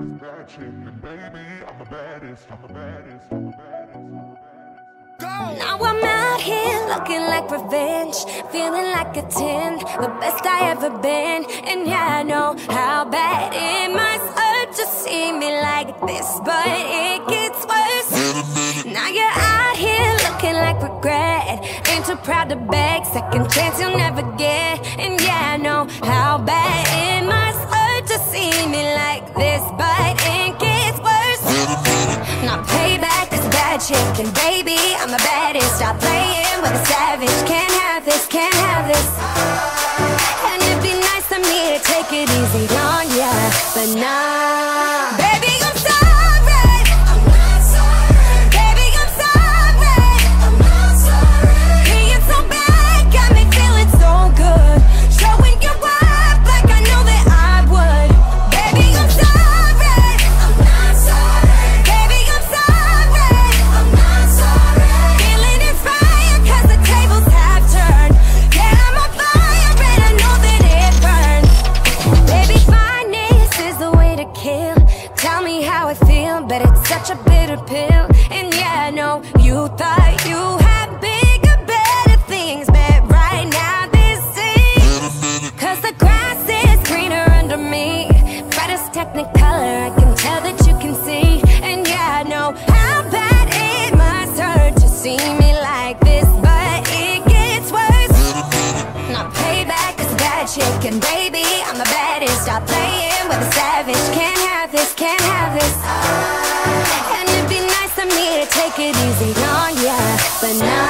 Bad chicken, baby. I'm the baddest. I'm the baddest. I'm the baddest. I'm the baddest. Now I'm out here looking like revenge, feeling like a 10, the best I ever been. And yeah, I know how bad it must hurt to see me like this, but it gets worse. Now you're out here looking like regret, ain't too proud to beg, second chance you'll never get. And yeah, I know how bad it chicken, baby. I'm the baddest. Stop playing with a savage. Can't have this, can't have this. And it'd be nice of me to take it easy on ya, but nah. Baby. I'm the baddest. Stop playing with a savage. Can't have this, can't have this. And it'd be nice of me to take it easy on ya, but nah.